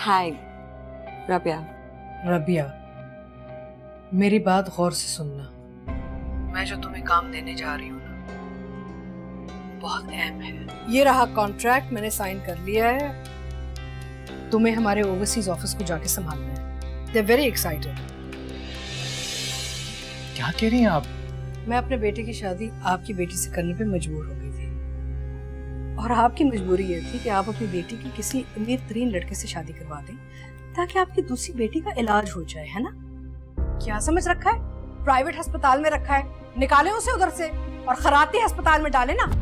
हाय रबिया रबिया मेरी बात गौर से सुनना। मैं जो तुम्हें काम देने जा रही हूँ ना बहुत अहम है। ये रहा कॉन्ट्रैक्ट मैंने साइन कर लिया है। तुम्हें हमारे ओवरसीज ऑफ़िस को जाके संभालना है। दे वेरी एक्साइटेड क्या कह रही हैं आप? मैं अपने बेटे की शादी आपकी बेटी से करने पे मजबूर हो गई थी। और आपकी मजबूरी ये थी कि आप अपनी बेटी की किसी अमीर तरीन लड़के से शादी करवा दें, ताकि आपकी दूसरी बेटी का इलाज हो जाए, है ना? क्या समझ रखा है? प्राइवेट अस्पताल में रखा है। निकाले उसे उधर से और खराती अस्पताल में डाले ना।